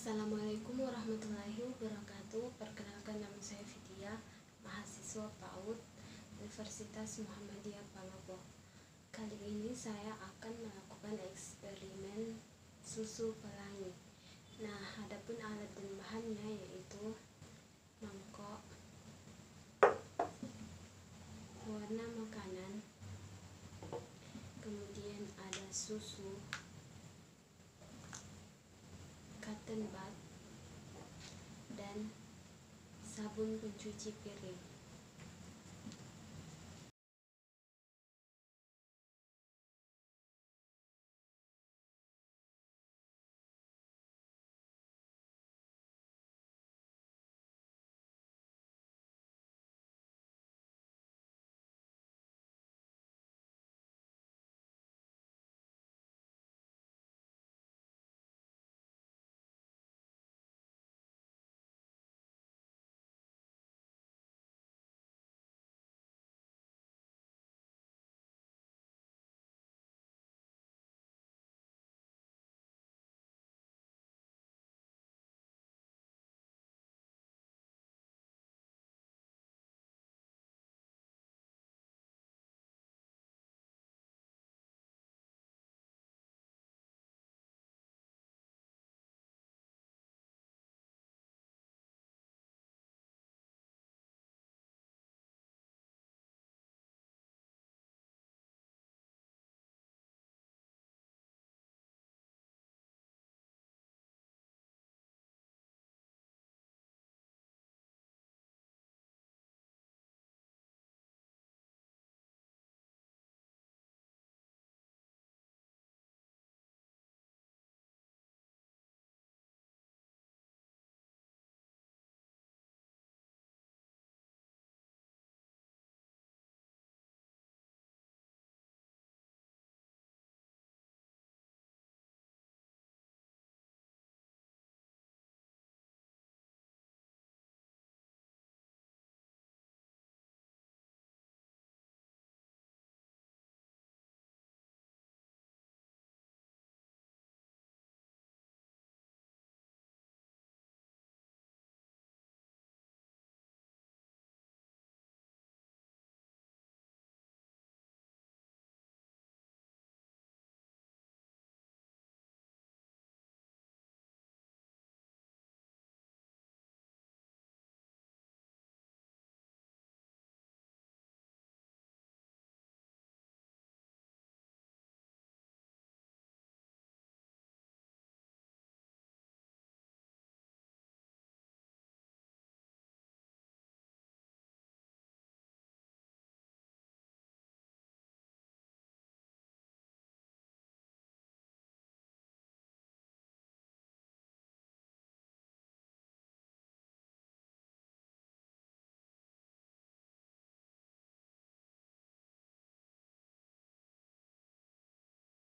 Assalamualaikum warahmatullahi wabarakatuh. Perkenalkan nama saya Vidya, mahasiswa PAUD Universitas Muhammadiyah Palopo. Kali ini saya akan melakukan eksperimen susu pelangi. Nah, adapun alat dan bahannya yaitu mangkok, warna makanan, kemudian ada susu, cotton bud dan sabun pencuci piring